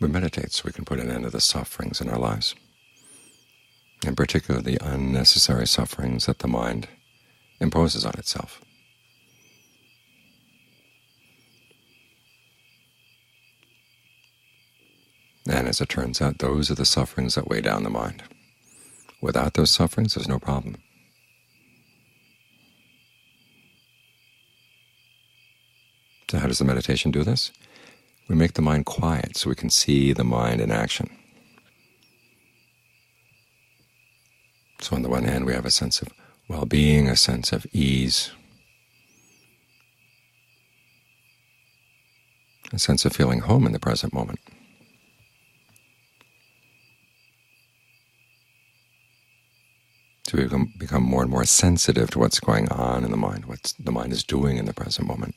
we meditate so we can put an end to the sufferings in our lives, in particular the unnecessary sufferings that the mind imposes on itself. And as it turns out, those are the sufferings that weigh down the mind. Without those sufferings, there's no problem. So how does the meditation do this? We make the mind quiet so we can see the mind in action. So on the one hand, we have a sense of well-being, a sense of ease, a sense of feeling home in the present moment. So we become, become more and more sensitive to what's going on in the mind, what the mind is doing in the present moment.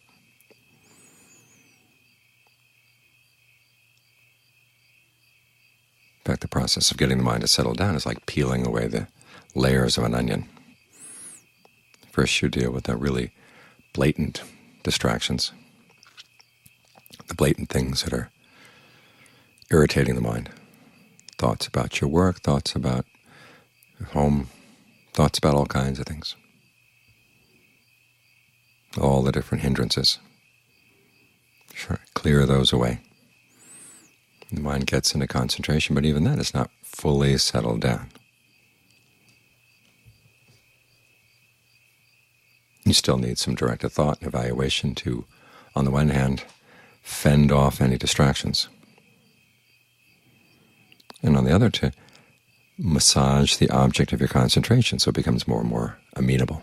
In fact, the process of getting the mind to settle down is like peeling away the layers of an onion. First you deal with the really blatant distractions, the blatant things that are irritating the mind, thoughts about your work, thoughts about home, thoughts about all kinds of things, all the different hindrances. Sure, clear those away. The mind gets into concentration, but even then it's not fully settled down. You still need some directed thought and evaluation to, on the one hand, fend off any distractions, and on the other to massage the object of your concentration so it becomes more and more amenable.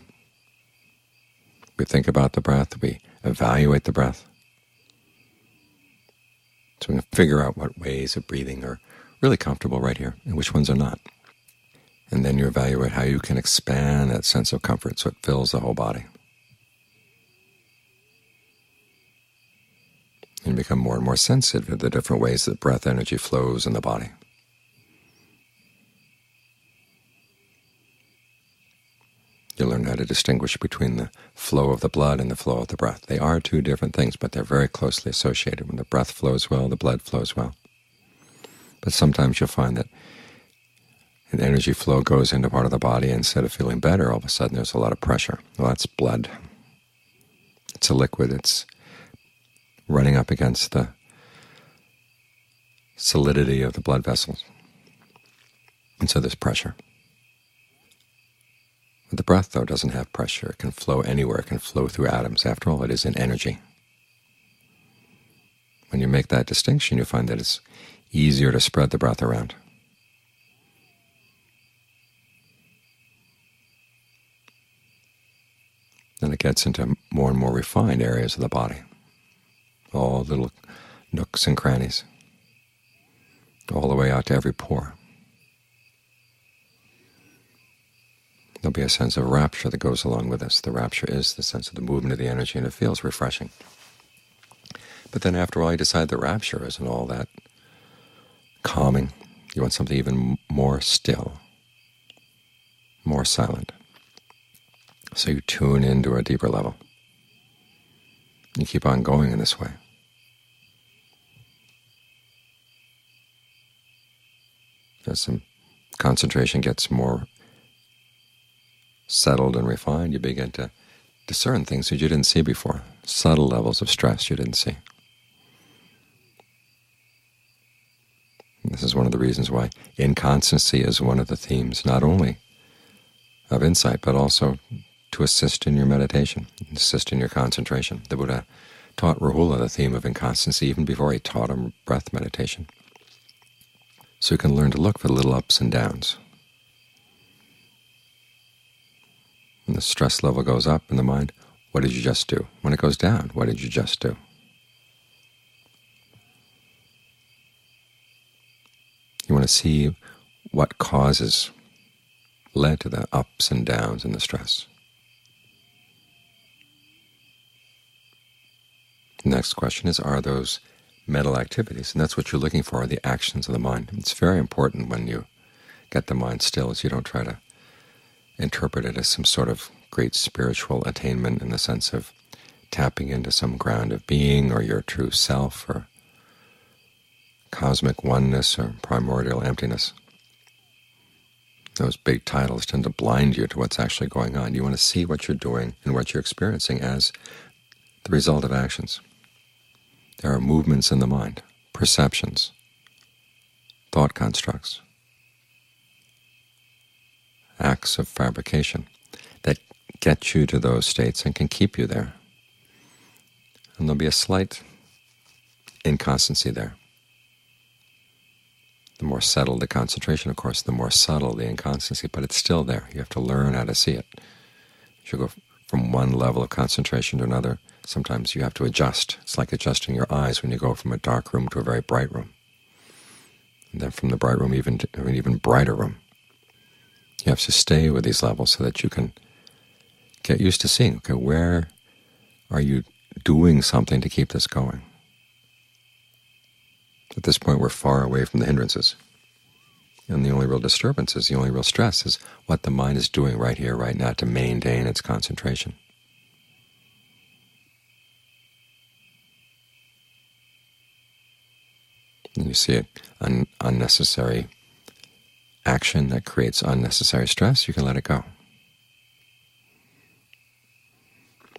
We think about the breath, we evaluate the breath, so we figure out what ways of breathing are really comfortable right here and which ones are not. And then you evaluate how you can expand that sense of comfort so it fills the whole body. And become more and more sensitive to the different ways that breath energy flows in the body. You learn how to distinguish between the flow of the blood and the flow of the breath. They are two different things, but they're very closely associated. When the breath flows well, the blood flows well. But sometimes you'll find that an energy flow goes into part of the body, and instead of feeling better, all of a sudden there's a lot of pressure. Well, that's blood. It's a liquid. It's running up against the solidity of the blood vessels. And so there's pressure. The breath, though, doesn't have pressure. It can flow anywhere. It can flow through atoms. After all, it is an energy. When you make that distinction, you find that it's easier to spread the breath around. Then it gets into more and more refined areas of the body, all little nooks and crannies, all the way out to every pore. There'll be a sense of rapture that goes along with this. The rapture is the sense of the movement of the energy, and it feels refreshing. But then after all, you decide the rapture isn't all that calming. You want something even more still, more silent. So you tune into a deeper level. You keep on going in this way. As some concentration gets more settled and refined, you begin to discern things that you didn't see before, subtle levels of stress you didn't see. This is one of the reasons why inconstancy is one of the themes, not only of insight, but also to assist in your meditation, assist in your concentration. The Buddha taught Rahula the theme of inconstancy even before he taught him breath meditation. So you can learn to look for the little ups and downs, When the stress level goes up in the mind, what did you just do? When it goes down, what did you just do? You want to see what causes led to the ups and downs and the stress. Next question is, are those mental activities? And that's what you're looking for, are the actions of the mind. It's very important when you get the mind still, as you don't try to interpret it as some sort of great spiritual attainment in the sense of tapping into some ground of being or your true self or cosmic oneness or primordial emptiness. Those big titles tend to blind you to what's actually going on. You want to see what you're doing and what you're experiencing as the result of actions. There are movements in the mind, perceptions, thought constructs, acts of fabrication that get you to those states and can keep you there. And there'll be a slight inconstancy there. The more settled the concentration, of course, the more subtle the inconstancy, but it's still there. You have to learn how to see it. You go from one level of concentration to another. Sometimes you have to adjust. It's like adjusting your eyes when you go from a dark room to a very bright room, and then from the bright room even to an even brighter room. You have to stay with these levels so that you can get used to seeing, okay, where are you doing something to keep this going? At this point, we're far away from the hindrances. And the only real disturbance is, the only real stress is what the mind is doing right here, right now, to maintain its concentration. And you see an unnecessary action that creates unnecessary stress, you can let it go.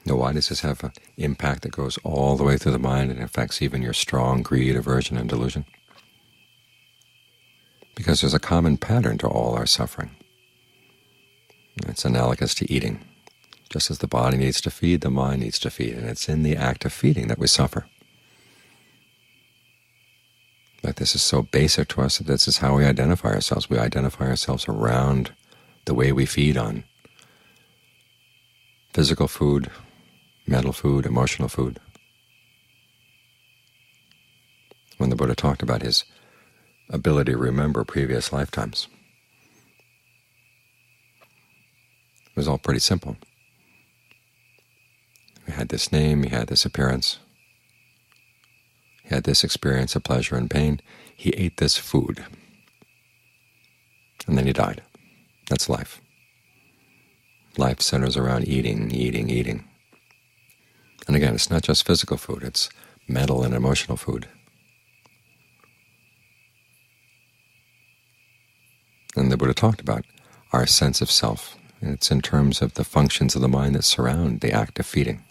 Now, why does this have an impact that goes all the way through the mind and affects even your strong greed, aversion, and delusion? Because there's a common pattern to all our suffering. It's analogous to eating. Just as the body needs to feed, the mind needs to feed, and it's in the act of feeding that we suffer. But this is so basic to us that this is how we identify ourselves. We identify ourselves around the way we feed on physical food, mental food, emotional food. When the Buddha talked about his ability to remember previous lifetimes, it was all pretty simple. He had this name, he had this appearance, he had this experience of pleasure and pain, he ate this food, and then he died. That's life. Life centers around eating, eating, eating. And again, it's not just physical food, it's mental and emotional food. And the Buddha talked about our sense of self. And it's in terms of the functions of the mind that surround the act of feeding.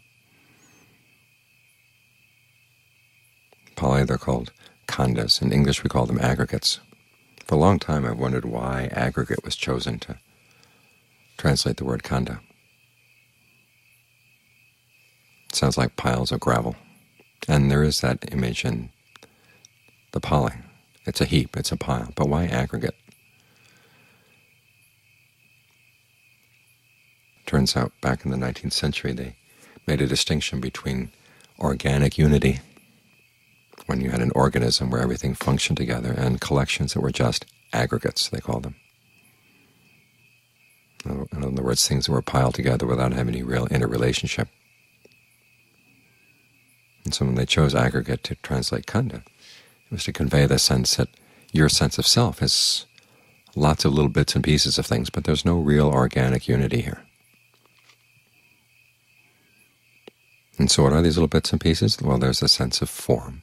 Pali, they're called khandhas. In English, we call them aggregates. For a long time, I've wondered why aggregate was chosen to translate the word khandha. It sounds like piles of gravel. And there is that image in the Pali. It's a heap, it's a pile. But why aggregate? Turns out back in the 19th century they made a distinction between organic unity, when you had an organism where everything functioned together, and collections that were just aggregates, they called them. In other words, things that were piled together without having any real interrelationship. And so when they chose aggregate to translate khandha, it was to convey the sense that your sense of self is lots of little bits and pieces of things, but there's no real organic unity here. And so what are these little bits and pieces? Well, there's a sense of form,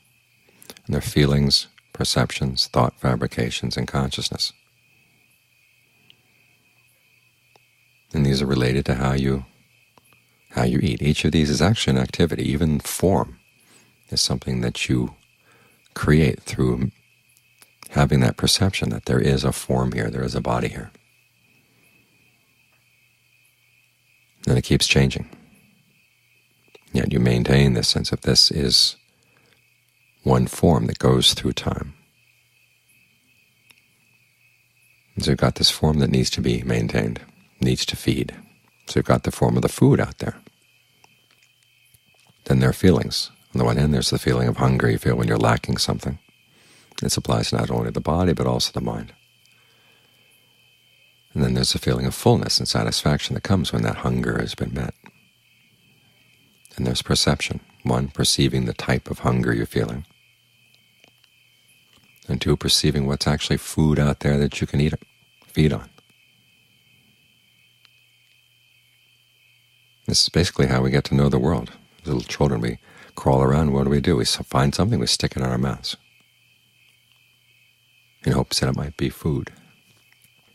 their feelings, perceptions, thought fabrications, and consciousness. And these are related to how you how you eat. Each of these is actually an activity, even form is something that you create through having that perception that there is a form here, there is a body here. And it keeps changing. Yet you maintain this sense of this is one form that goes through time. And so you've got this form that needs to be maintained, needs to feed. So you've got the form of the food out there. Then there are feelings. On the one hand, there's the feeling of hunger you feel when you're lacking something. This applies not only to the body, but also the mind. And then there's the feeling of fullness and satisfaction that comes when that hunger has been met. And there's perception, one, perceiving the type of hunger you're feeling, and two, perceiving what's actually food out there that you can eat, feed on. This is basically how we get to know the world. Little children, we crawl around, what do we do? We find something, we stick it in our mouths. in hopes that it might be food.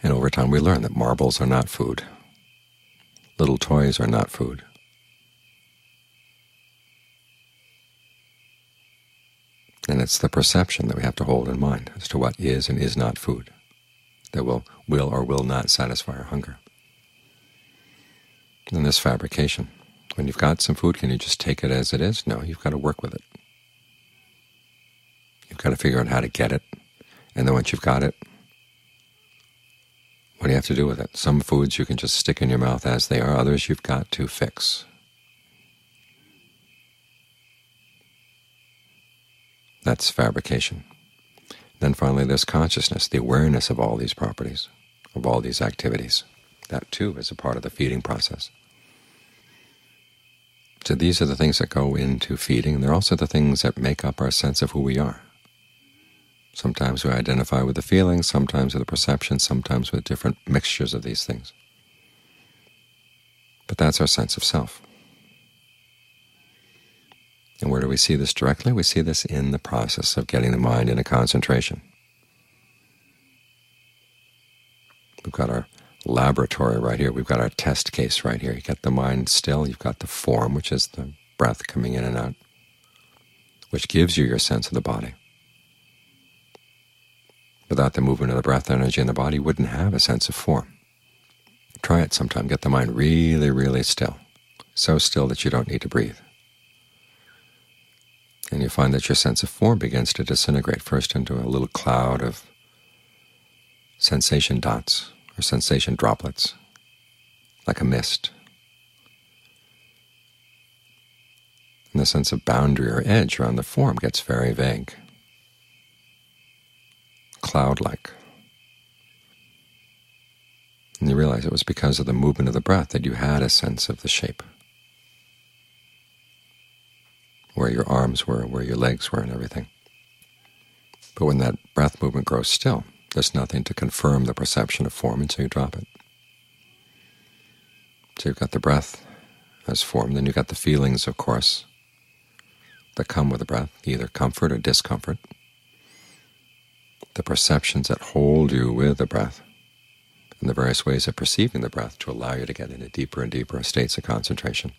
And over time we learn that marbles are not food. Little toys are not food. And it's the perception that we have to hold in mind as to what is and is not food that will will or will not satisfy our hunger. And this fabrication. When you've got some food, can you just take it as it is? No, you've got to work with it. You've got to figure out how to get it. And then once you've got it, what do you have to do with it? Some foods you can just stick in your mouth as they are. Others you've got to fix. That's fabrication. Then finally there's consciousness, the awareness of all these properties, of all these activities. That too is a part of the feeding process. So these are the things that go into feeding. They're also the things that make up our sense of who we are. Sometimes we identify with the feelings, sometimes with the perceptions, sometimes with different mixtures of these things. But that's our sense of self. And where do we see this directly? We see this in the process of getting the mind into concentration. We've got our laboratory right here. We've got our test case right here. You've got the mind still. You've got the form, which is the breath coming in and out, which gives you your sense of the body. Without the movement of the breath energy in the body, you wouldn't have a sense of form. Try it sometime. Get the mind really, really still, so still that you don't need to breathe and you find that your sense of form begins to disintegrate first into a little cloud of sensation dots or sensation droplets, like a mist. And the sense of boundary or edge around the form gets very vague, cloud-like. And you realize it was because of the movement of the breath that you had a sense of the shape where your arms were, where your legs were, and everything. But when that breath movement grows still, there's nothing to confirm the perception of form, so you drop it. So you've got the breath as form, then you've got the feelings, of course, that come with the breath, either comfort or discomfort, the perceptions that hold you with the breath, and the various ways of perceiving the breath to allow you to get into deeper and deeper states of concentration.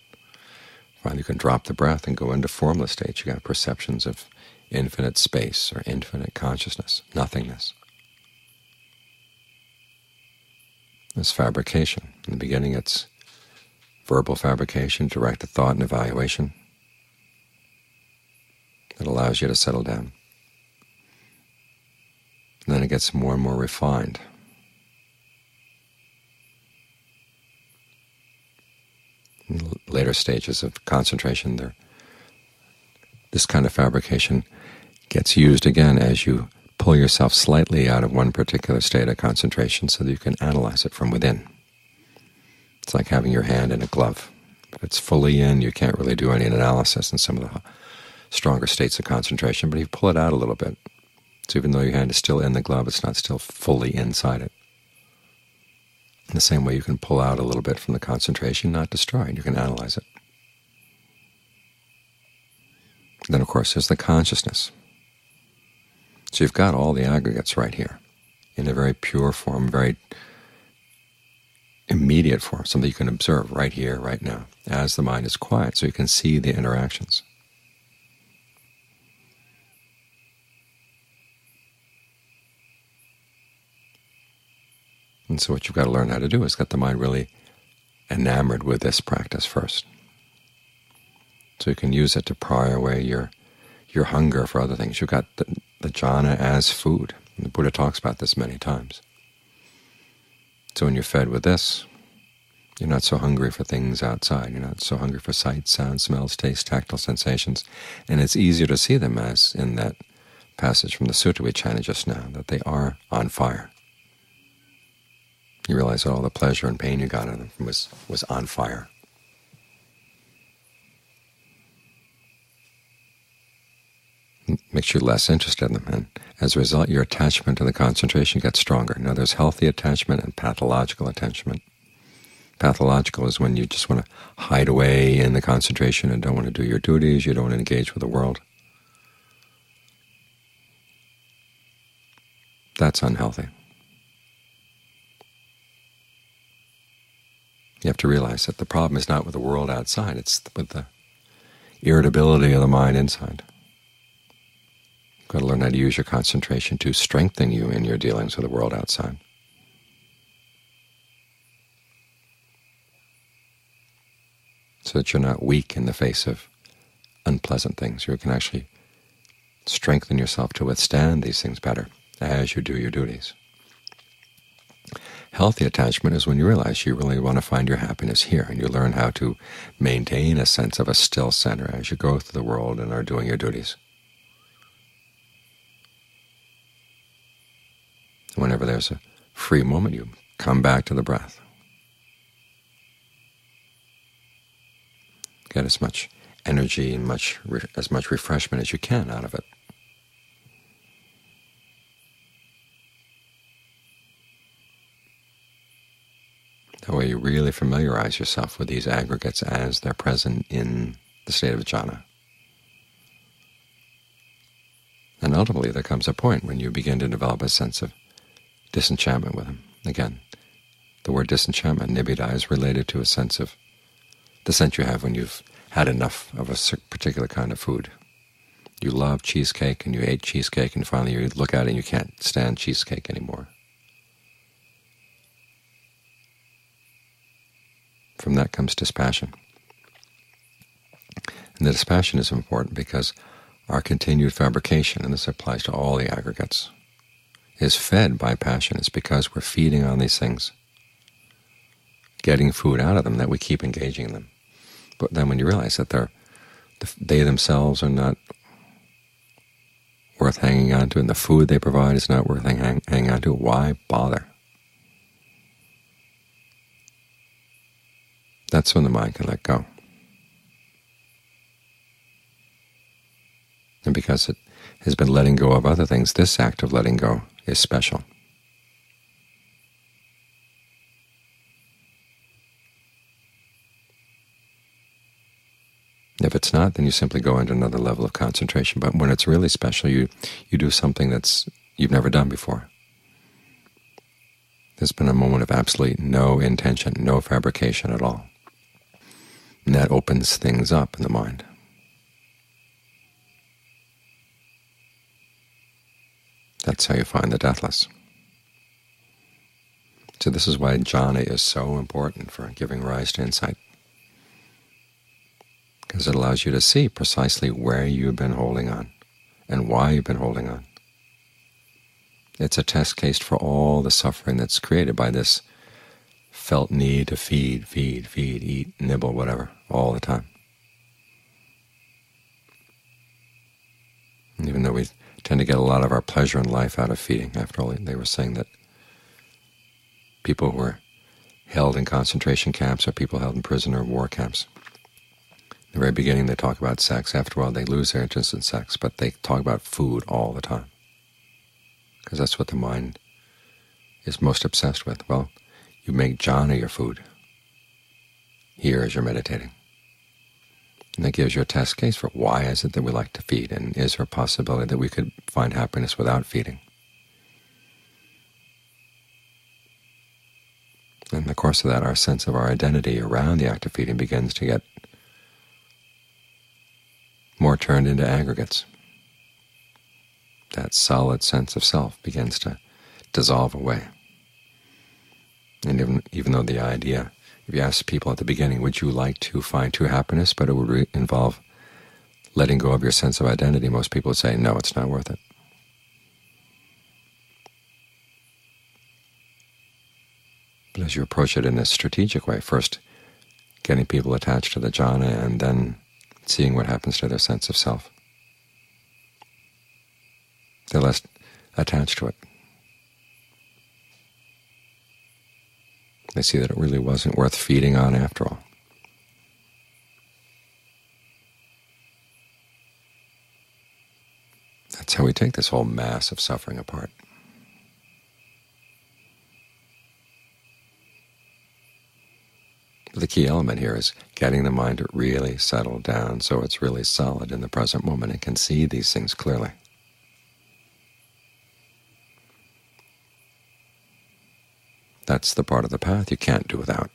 Finally, you can drop the breath and go into formless states. You got perceptions of infinite space or infinite consciousness, nothingness. This fabrication. In the beginning it's verbal fabrication, directed thought and evaluation that allows you to settle down. And then it gets more and more refined. Later stages of concentration, there, this kind of fabrication gets used again as you pull yourself slightly out of one particular state of concentration so that you can analyze it from within. It's like having your hand in a glove. If it's fully in, you can't really do any analysis in some of the stronger states of concentration, but if you pull it out a little bit, so even though your hand is still in the glove, it's not still fully inside it. In the same way you can pull out a little bit from the concentration, not destroy it. You can analyze it. Then, of course, there's the consciousness. So you've got all the aggregates right here in a very pure form, very immediate form, something you can observe right here, right now, as the mind is quiet, so you can see the interactions. And so what you've got to learn how to do is get the mind really enamored with this practice first. So you can use it to pry away your your hunger for other things. You've got the, the jhana as food. And the Buddha talks about this many times. So when you're fed with this, you're not so hungry for things outside. You're not so hungry for sights, sounds, smells, tastes, tactile sensations. And it's easier to see them as in that passage from the sutta we chanted just now, that they are on fire. You realize that all the pleasure and pain you got out of them was, was on fire. It makes you less interested in them, and as a result your attachment to the concentration gets stronger. Now there's healthy attachment and pathological attachment. Pathological is when you just want to hide away in the concentration and don't want to do your duties, you don't want to engage with the world. that's unhealthy. You have to realize that the problem is not with the world outside, it's with the irritability of the mind inside. You've got to learn how to use your concentration to strengthen you in your dealings with the world outside. So that you're not weak in the face of unpleasant things. You can actually strengthen yourself to withstand these things better as you do your duties. Healthy attachment is when you realize you really want to find your happiness here, and you learn how to maintain a sense of a still center as you go through the world and are doing your duties. Whenever there's a free moment, you come back to the breath. Get as much energy and much as much refreshment as you can out of it. That way you really familiarize yourself with these aggregates as they're present in the state of jhana. And ultimately there comes a point when you begin to develop a sense of disenchantment with them. Again, the word disenchantment, nibbida, is related to a sense of the sense you have when you've had enough of a particular kind of food. You love cheesecake and you ate cheesecake and finally you look at it and you can't stand cheesecake anymore. From that comes dispassion. And the dispassion is important because our continued fabrication, and this applies to all the aggregates, is fed by passion. It's because we're feeding on these things, getting food out of them, that we keep engaging them. But then when you realize that they're, they themselves are not worth hanging on to, and the food they provide is not worth hang, hanging on to, why bother? That's when the mind can let go. And because it has been letting go of other things, this act of letting go is special. If it's not, then you simply go into another level of concentration. But when it's really special, you you do something that's you've never done before. There's been a moment of absolutely no intention, no fabrication at all. And that opens things up in the mind. That's how you find the deathless. So this is why jhana is so important for giving rise to insight, because it allows you to see precisely where you've been holding on and why you've been holding on. It's a test case for all the suffering that's created by this felt need to feed, feed, feed, eat, nibble, whatever, all the time. And even though we tend to get a lot of our pleasure in life out of feeding, after all, they were saying that people who were held in concentration camps or people held in prison or war camps, in the very beginning they talk about sex. After a while they lose their interest in sex, but they talk about food all the time, because that's what the mind is most obsessed with. Well, you make jhana your food here as you're meditating. And that gives you a test case for why is it that we like to feed, and is there a possibility that we could find happiness without feeding? In the course of that, our sense of our identity around the act of feeding begins to get more turned into aggregates. That solid sense of self begins to dissolve away. And even, even though the idea, if you ask people at the beginning, would you like to find true happiness, but it would involve letting go of your sense of identity, most people would say, no, it's not worth it. But as you approach it in a strategic way, first getting people attached to the jhana and then seeing what happens to their sense of self, they're less attached to it. They see that it really wasn't worth feeding on after all. That's how we take this whole mass of suffering apart. But the key element here is getting the mind to really settle down so it's really solid in the present moment and can see these things clearly. That's the part of the path you can't do without.